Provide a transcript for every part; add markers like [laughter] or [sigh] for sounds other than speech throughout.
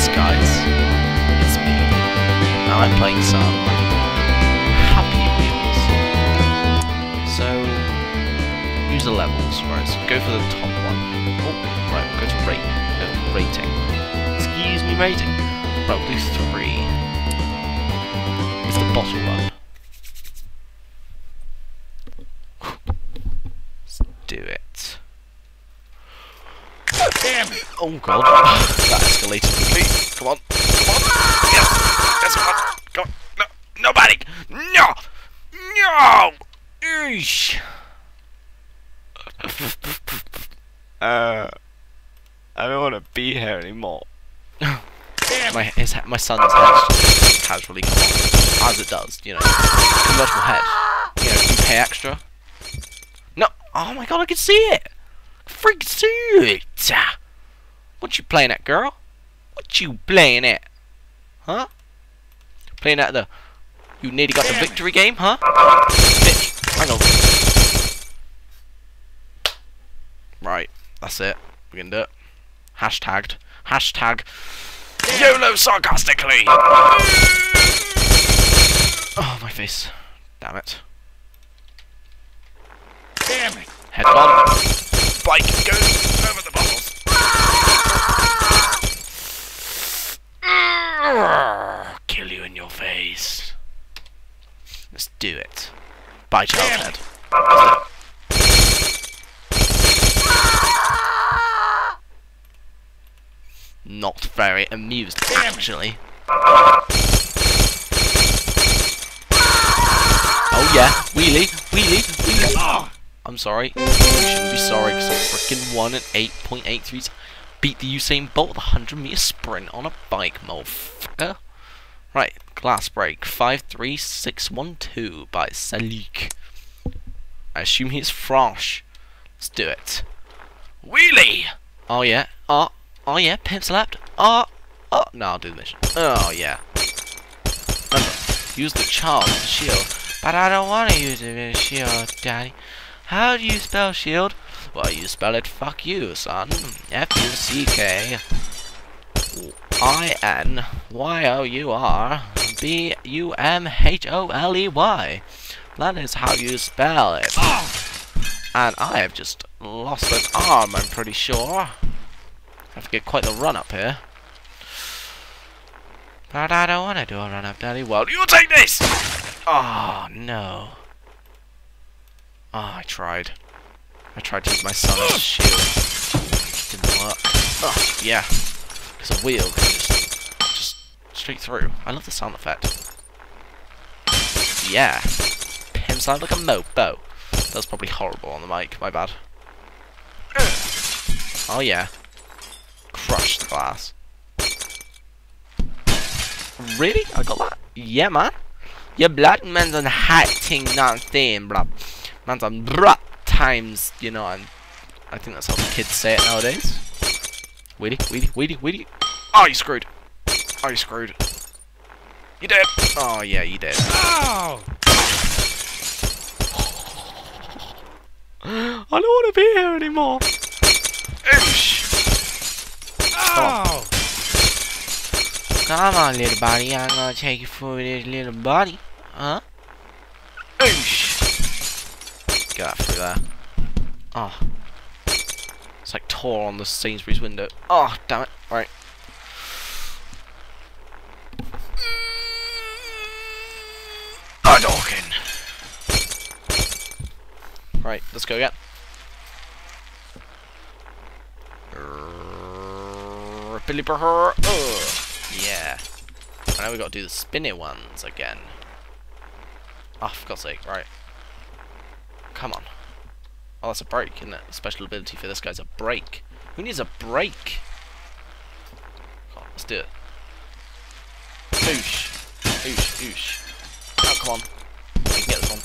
Yes, guys, it's me. Now I'm playing some Happy Wheels. So, use the levels. Right, so go for the top one. Oh, right, we'll go to rate. No, rating. Excuse me, rating. We'll do three. It's the bottle one. Let's do it. Damn it! Oh god, that escalated quickly. Come on, come on. Yes, yes, come on, come on. No, nobody. No, no. Eesh. [laughs] uh, I don't want to be here anymore. [laughs] My his, my son's head just casually come off, as it does, you know. Convertible head. You know, you pay extra. No, oh my god, I can see it. Freak see it. What you playing at, girl? What you playing at? Huh? Playing at the you nearly got the victory game, huh? Bitch, hang on. Right, that's it. We can do it. Hashtagged. Hashtag YOLO sarcastically! Oh, my face. Damn it. Damn it! Head on. Bike goes over the Kill you in your face. Let's do it. Bye, child head. Not very amused, actually. Oh yeah, wheelie, wheelie, wheelie. Oh! I'm sorry. You shouldn't be sorry because I freaking won at 8.83. Beat the Usain Bolt with a 100 meter sprint on a bike, motherfucker. Right, glass break 53612 by Salik. I assume he's French. Let's do it. Wheelie! Oh yeah. Oh, oh yeah. Pimp slapped. Oh, oh. No, I'll do the mission. Oh yeah. Remember, use the as shield. But I don't want to use a shield, Daddy. How do you spell shield? Well, you spell it fuck you, son. F-U-C-K. I-N-Y-O-U-R-B-U-M-H-O-L-E-Y. That is how you spell it. And I have just lost an arm, I'm pretty sure. I have to get quite the run up here. But I don't want to do a run up, Daddy. Well, you take this! Oh, no. Oh, I tried. I tried to use my son as a shield. Didn't work. Oh, yeah. Because a wheel can just, just straight through. I love the sound effect. Yeah. Him sound like a mopo. That was probably horrible on the mic. My bad. Oh, yeah. Crush the glass. Really? I got that? Yeah, man. Your blood man's on hot thing non-thing, bruh. Man's on bruh times, you know, and I think that's how the kids say it nowadays. Weedy, weedy, weedy, weedy. Oh, you screwed. Oh, you screwed. You dead. Oh, yeah, you dead. Oh! [gasps] I don't want to be here anymore. Oosh. Oh! Come on, little buddy. I'm gonna take you for this little buddy. Huh? That through there. Oh. It's like tore on the Sainsbury's window. Oh, damn it. Right. Hadouken! Right, let's go again. Billy. Yeah. Now we got to do the spinny ones again. Oh, for God's sake, right. Oh, that's a break, isn't it? Special ability for this guy's a break. Who needs a break? Let's do it. Oosh. Oosh, oosh. Oh, come on. Get this one.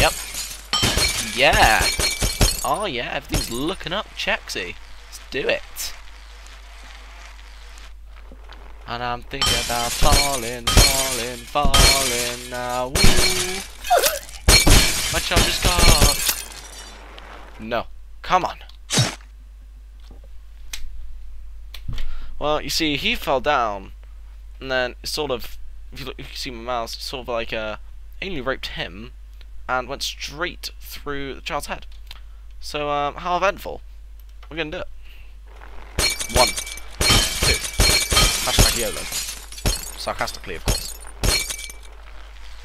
Yep. Yeah. Oh, yeah, everything's looking up, Chexy. Let's do it. And I'm thinking about falling, falling, falling now. Woo. My child just got. No. Come on. Well, you see, he fell down, and then sort of, if you, look, if you see my mouse, sort of like uh, Ainley raped him, and went straight through the child's head. So, um, how eventful. We're gonna do it. One, two. Hashtag YOLO. Sarcastically, of course.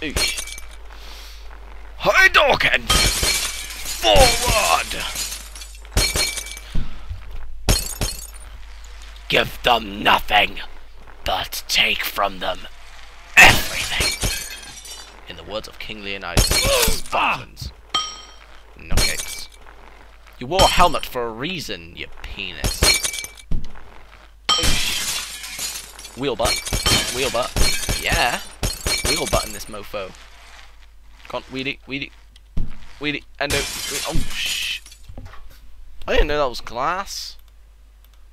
Oosh. Hi, Dawkins! Forward! Give them nothing, but take from them everything. In the words of King Leonidas, Spartans. Nutcakes. You wore a helmet for a reason, you penis. Wheel butt. Wheel butt. Yeah. Wheel button this mofo. Come on, weedy, weedy. Weedy, endo. Uh, we oh, shh. I didn't know that was glass.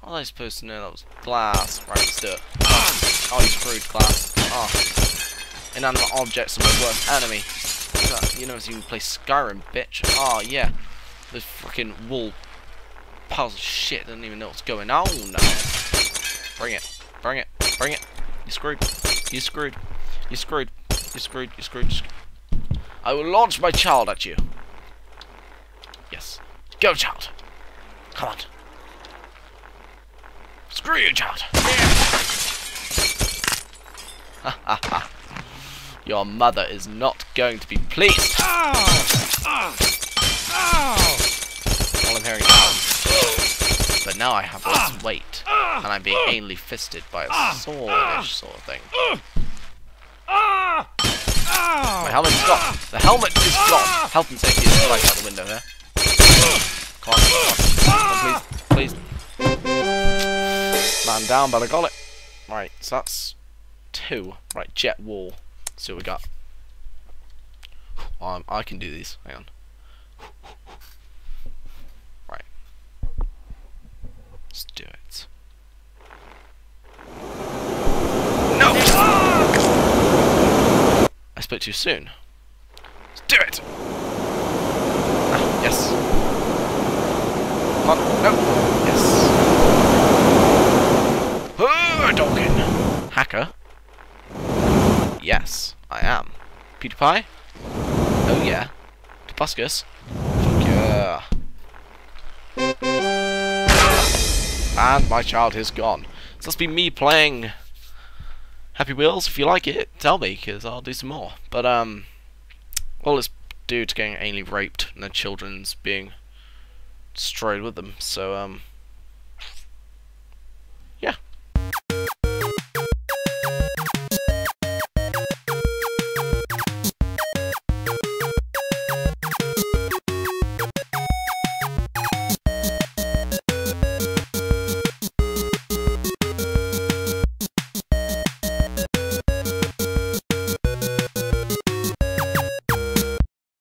How was I supposed to know that was glass? Right, let's do it. Oh, you screwed glass. Ah. Oh. Inanimate objects are my worst enemy. You know, as you play Skyrim, bitch. Oh, yeah. This freaking wool of shit doesn't even know what's going on. Bring it. Bring it. Bring it. You screwed. You screwed. You screwed. You screwed. You screwed. You screwed. I will launch my child at you. Yes. Go, child. Come on. Screw you, child. Ha ha ha. Your mother is not going to be pleased. Ow! Ow! Ow! All I'm hearing now. But now I have less [gasps] weight, and I'm being [gasps] anally fisted by a swordish sort of thing. [gasps] [laughs] Helmet's gone. The helmet is gone. Health and safety is right out the window here. Come on, come on. On, please, please. Man down, but I got it. Right, so that's two. Right, jet wall. Let's see what we got. Um, I can do these. Hang on. Right. Let's do it. No! I spoke too soon. Let's do it! Ah, yes. On, no! Yes. Oh, Dawkin! Hacker? Yes, I am. PewDiePie? Oh yeah. Topuscus? Fuck yeah. And my child is gone. So that's been me playing Happy Wheels. If you like it, tell me, because I'll do some more. But, um, well, this dude's getting anally raped, and the children's being destroyed with them. So, um,